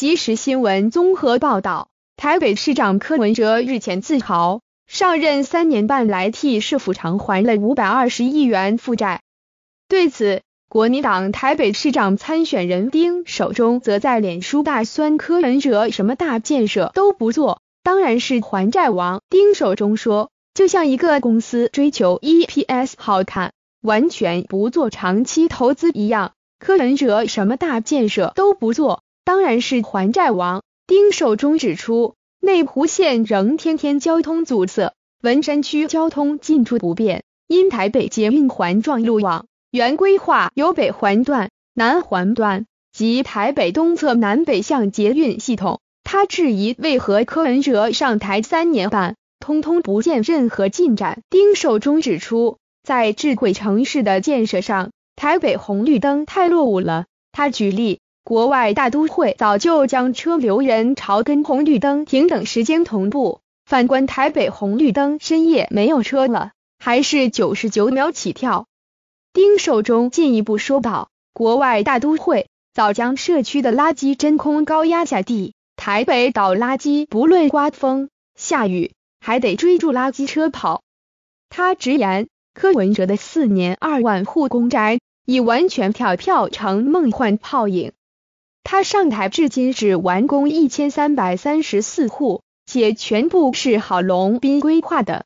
即时新闻综合报道，台北市长柯文哲日前自豪，上任三年半来替市府偿还了五百二十亿元负债。对此，国民党台北市长参选人丁守中则在脸书大酸柯文哲什么大建设都不做，当然是还债王。丁守中说，就像一个公司追求 EPS 好看，完全不做长期投资一样，柯文哲什么大建设都不做，当然是还债王。丁守中指出，内湖线仍天天交通阻塞，文山区交通进出不便，因台北捷运环状路网。原规划有北环段、南环段及台北东侧南北向捷运系统。他质疑为何柯文哲上台三年半，通通不见任何进展。丁守中指出，在智慧城市的建设上，台北红绿灯太落伍了。他举例，国外大都会早就将车流人潮跟红绿灯停等时间同步，反观台北红绿灯深夜没有车了，还是九十九秒起跳。丁守中进一步说道：“国外大都会早将社区的垃圾真空高压下地，台北倒垃圾不论刮风下雨，还得追住垃圾车跑。”他直言，柯文哲的四年二万户公宅已完全跳票成梦幻泡影。他上台至今只完工一千三百三十四户，且全部是郝龙斌规划的。